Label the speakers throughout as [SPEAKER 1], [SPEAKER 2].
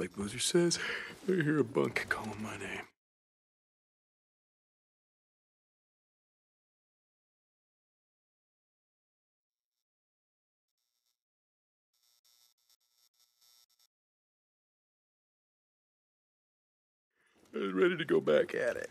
[SPEAKER 1] like Boozer says, I hear a bunk calling my name. I was ready to go back at it.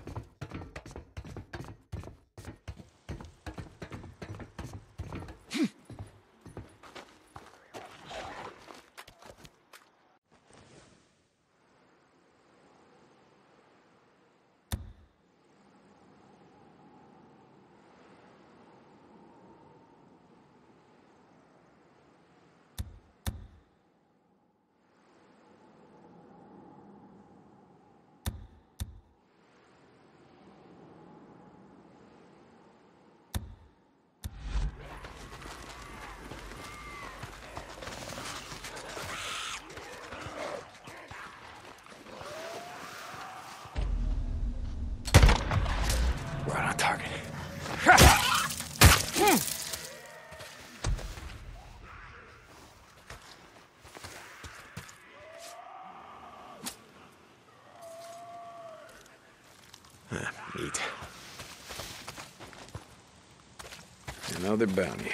[SPEAKER 1] Another bounty.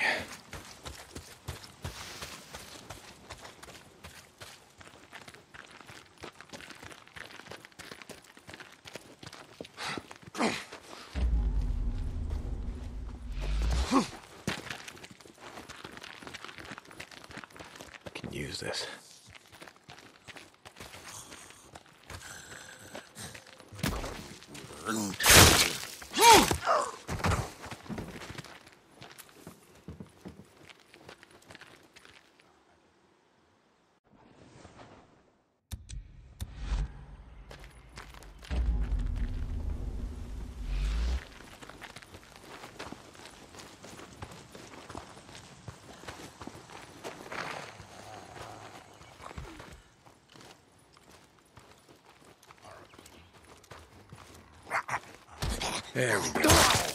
[SPEAKER 1] É. então...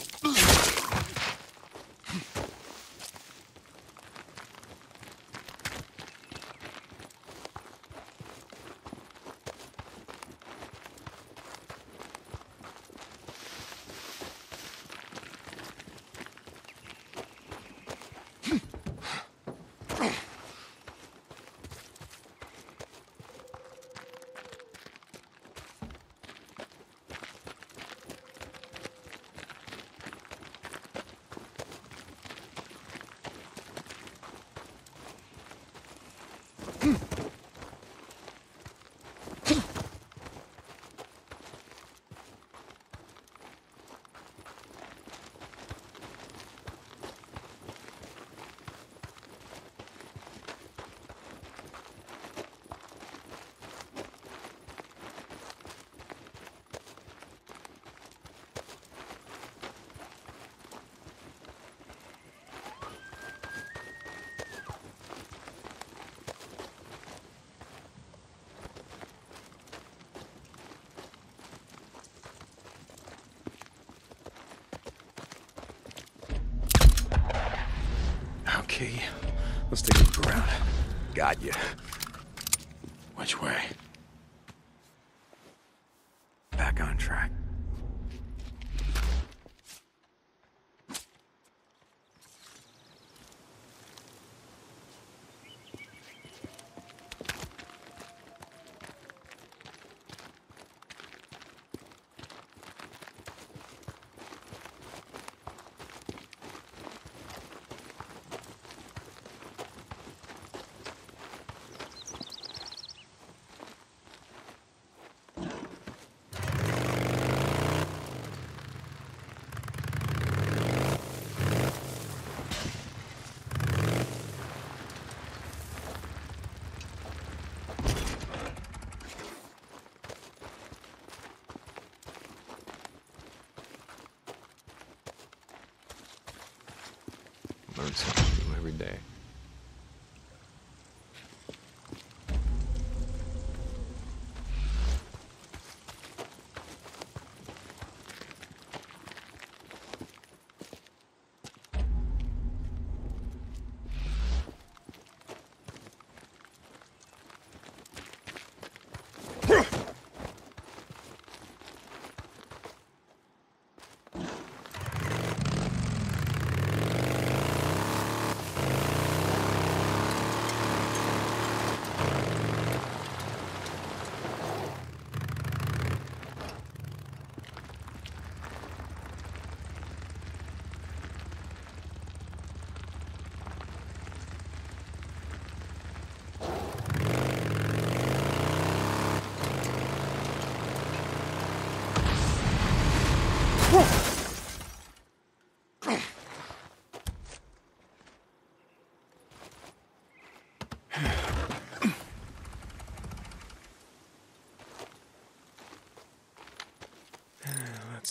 [SPEAKER 1] let's take a look around. Got you. Which way? Back on track.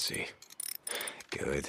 [SPEAKER 2] See. Good.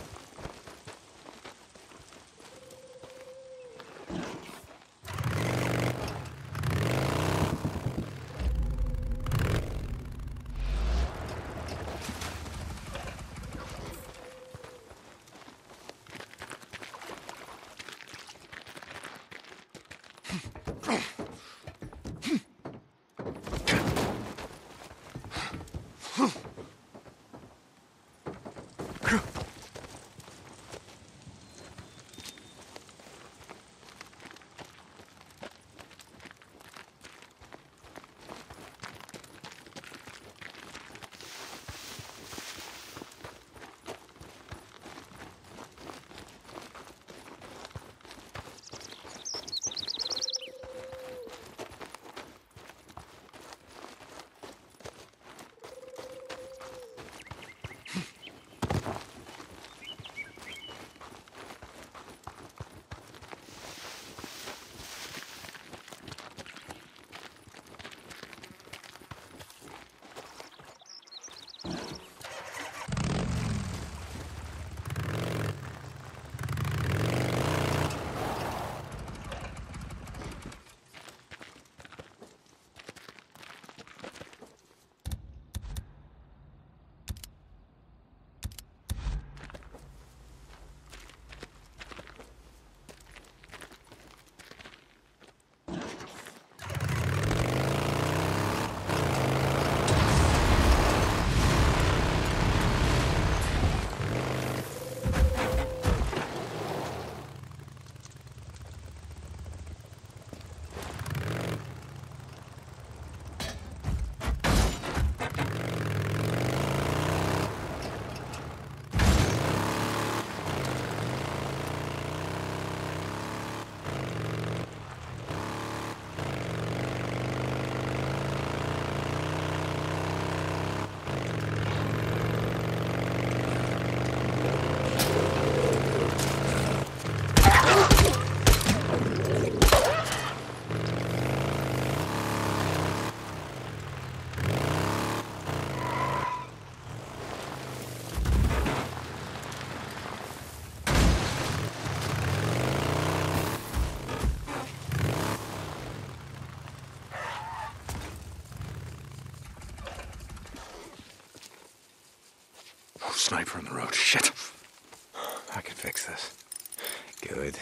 [SPEAKER 1] Sniper on the road. Shit. I can fix this. Good.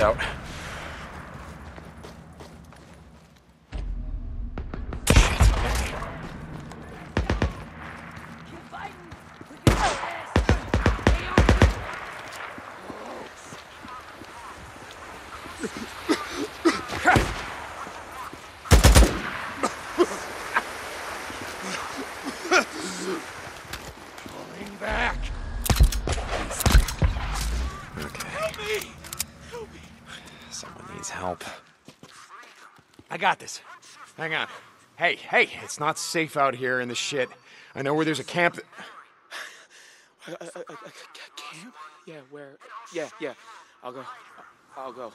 [SPEAKER 3] Out. Got this. Hang on. Hey, hey, it's not safe out here in the shit. I know where there's a camp. That...
[SPEAKER 4] A, a, a, camp? Yeah, where? Yeah, yeah. I'll go. I'll go.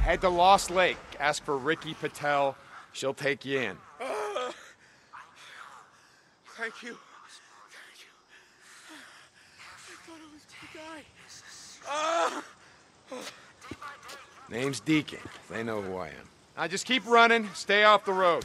[SPEAKER 3] Head to Lost Lake. Ask for Rikki Patel. She'll take you in.
[SPEAKER 4] Uh, thank you. Thank you. I thought I was gonna die.
[SPEAKER 3] Name's Deacon. They know who I am. Now just keep running. Stay off the road.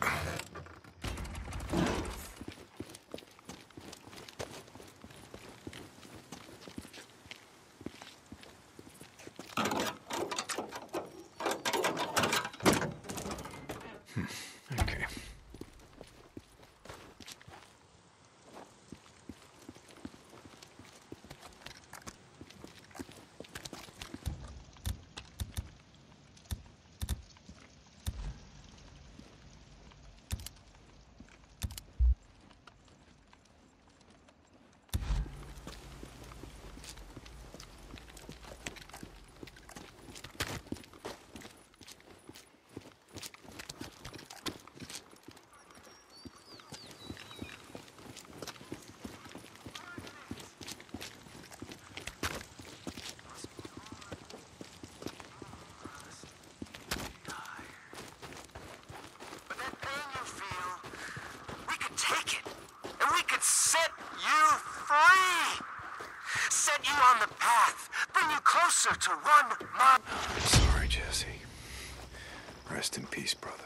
[SPEAKER 5] The path, bring you closer to.
[SPEAKER 1] I'm sorry, Jesse. Rest in peace, brother.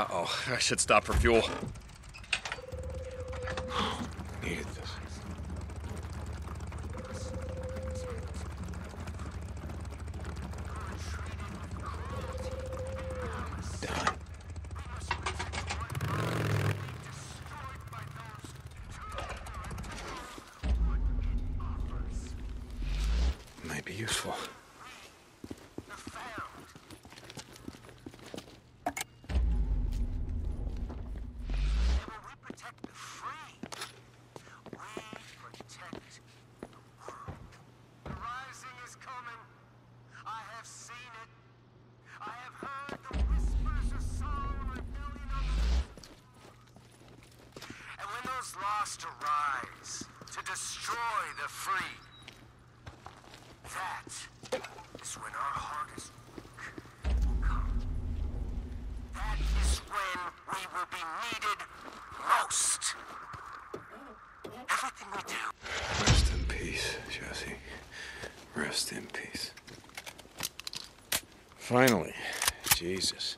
[SPEAKER 3] Uh-oh, I should stop for fuel. Finally. Jesus.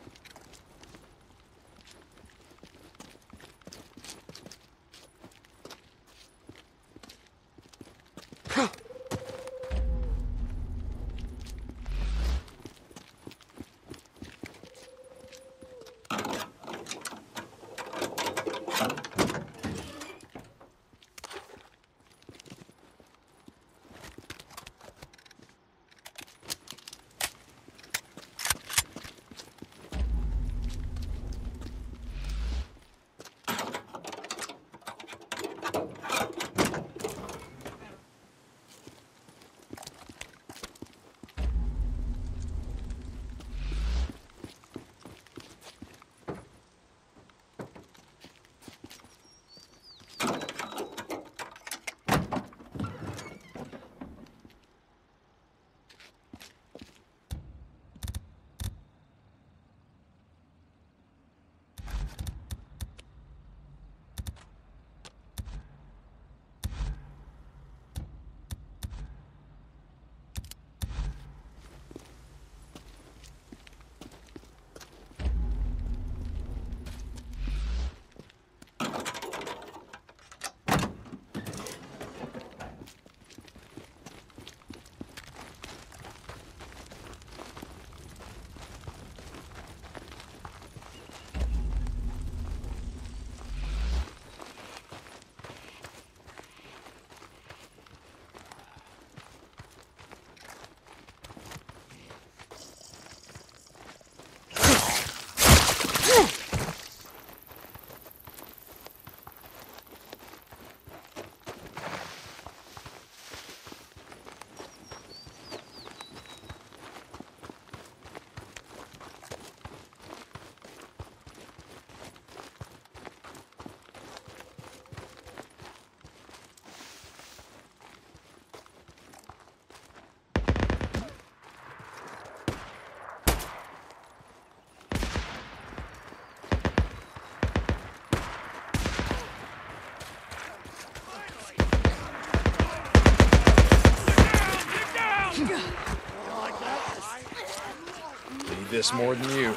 [SPEAKER 3] this more than you.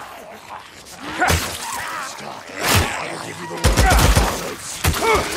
[SPEAKER 3] Stop. I'll give you the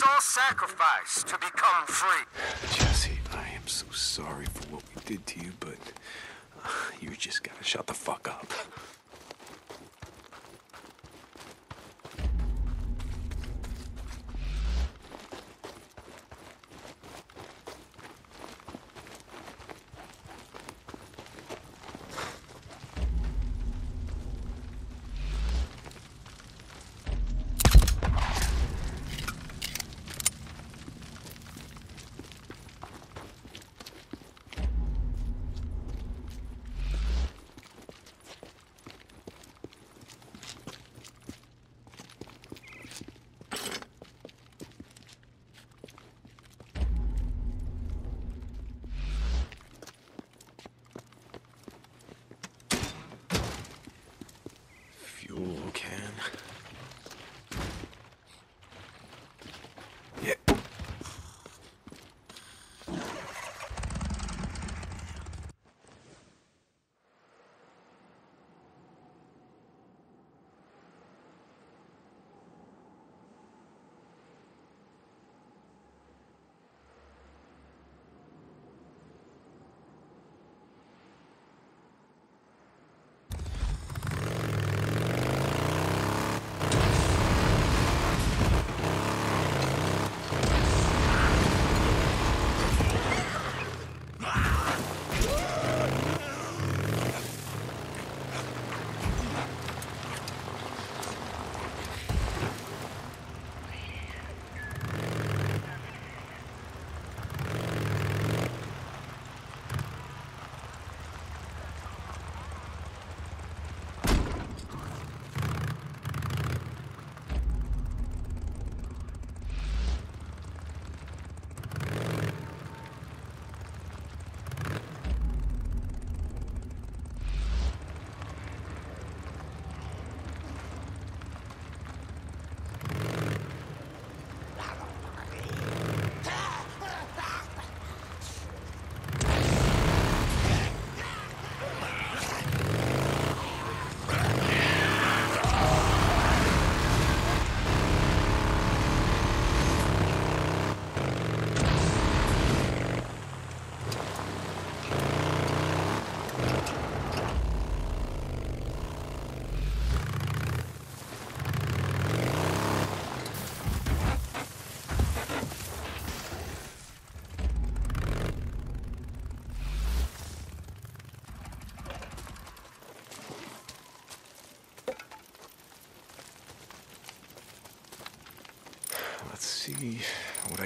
[SPEAKER 3] Sacrifice to become free.
[SPEAKER 1] Jesse, I am so sorry for what we did to you, but uh, you just gotta shut the fuck up.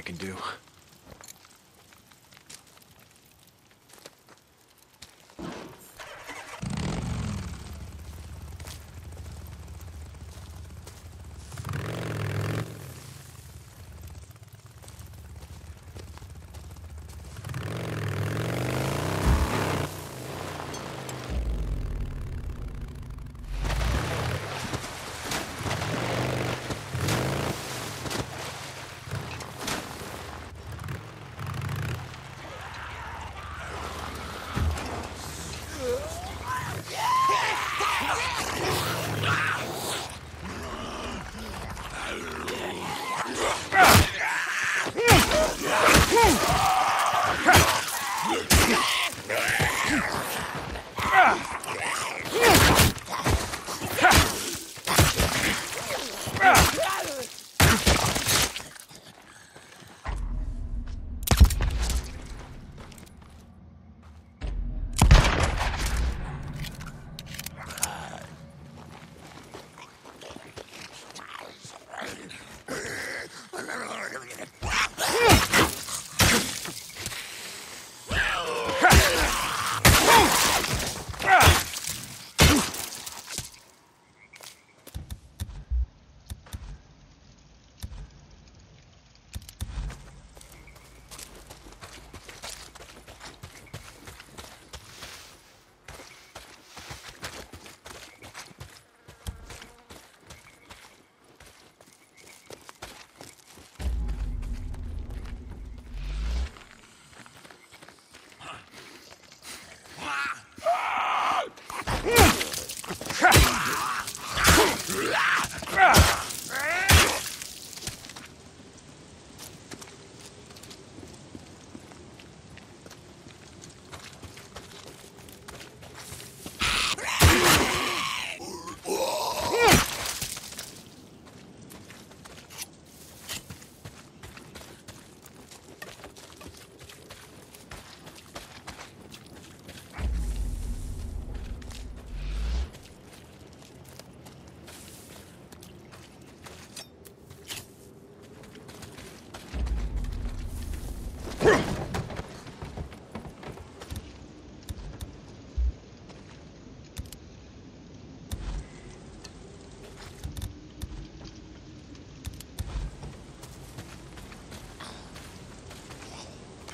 [SPEAKER 1] Can do.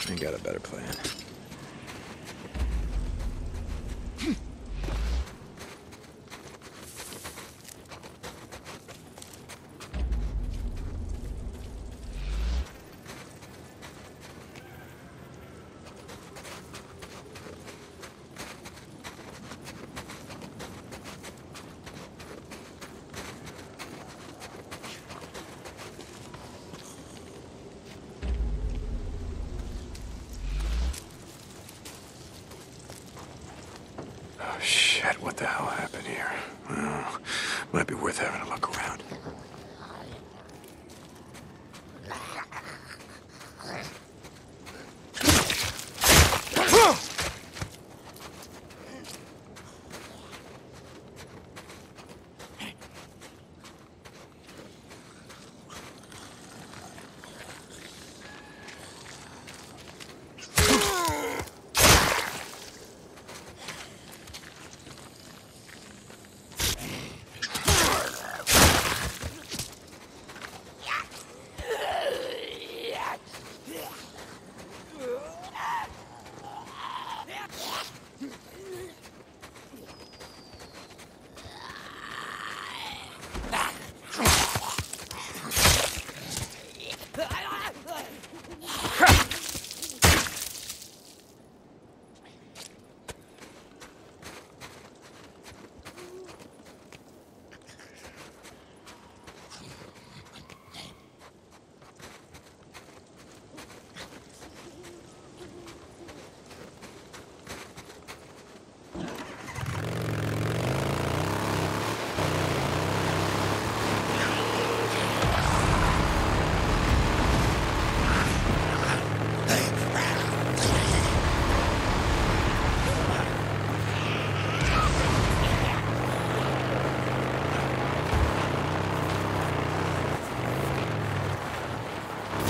[SPEAKER 1] I got a better plan.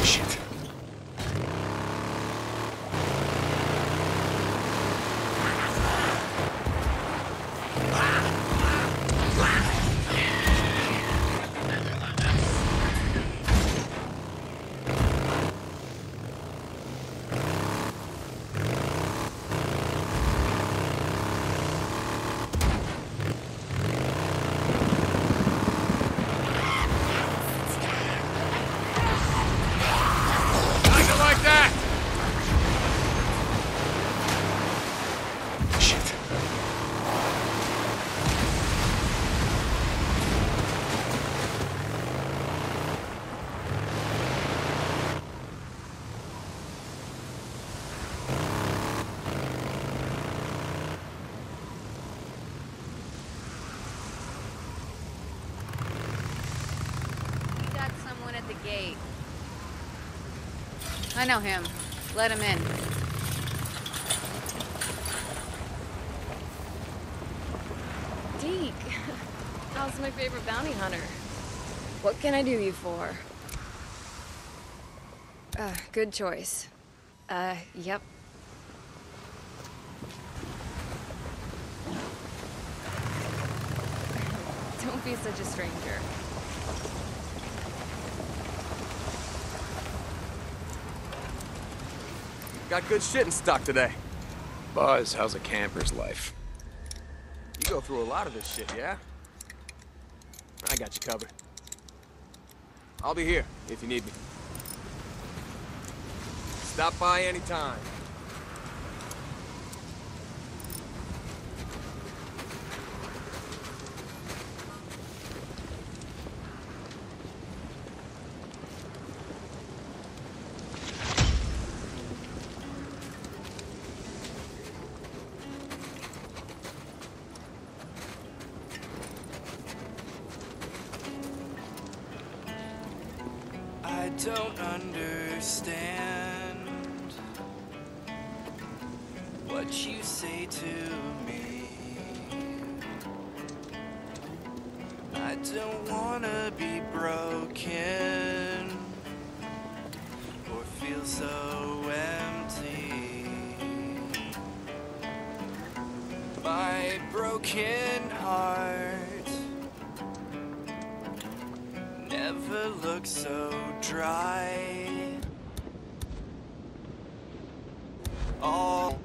[SPEAKER 1] Shit.
[SPEAKER 6] I know him. Let him in.
[SPEAKER 7] Deke, how's my favorite bounty hunter? What can I do you for? Uh, good choice. Uh, yep. Don't be such a stranger.
[SPEAKER 8] Got good shit in stock today.
[SPEAKER 3] Buzz, how's a camper's life?
[SPEAKER 8] You go through a lot of this shit, yeah? I got you covered. I'll be here if you need me. Stop by anytime.
[SPEAKER 9] I don't understand what you say to me. I don't wanna be broken or feel so empty. My broken heart never looked so dry. All